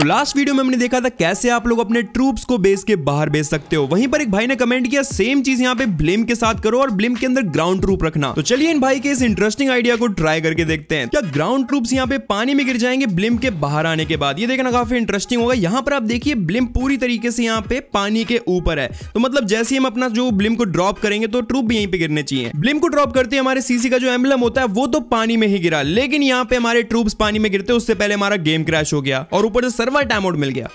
तो last video में हमने देखा था कैसे आप लोग अपने ट्रूप्स को बेस के बाहर भेज सकते हो। वहीं पर एक भाई ने कमेंट किया सेम चीज़ यहाँ पे ब्लिम के साथ करो और ब्लिम के अंदर ग्राउंड ट्रूप रखना। तो चलिए इन भाई के इस इंटरेस्टिंग आइडिया को ट्राई करके देखते हैं। क्या ग्राउंड ट्रूप्स यहाँ पे पानी में गिर जाएँगे ब्लिम के बाहर आने के बाद? ये देखना काफ़ी इंटरेस्टिंग होगा। यहाँ पर आप देखिए ब्लिम पूरी तरीके से यहाँ पे पानी के ऊपर है। तो मतलब जैसे हम अपना जो ब्लिम को ड्रॉप करेंगे तो ट्रूप भी यहीं पे गिरने चाहिए। ब्लिम को ड्रॉप करते हमारे सीसी का जो एम्बलम होता है, वो तो पानी में ही गिरा। लेकिन यहाँ पे हमारे ट्रूप्स पानी में गिरते उससे पहले हमारा गेम क्रैश हो गया। और ऊपर से सर्वर टाइम आउट मिल गया।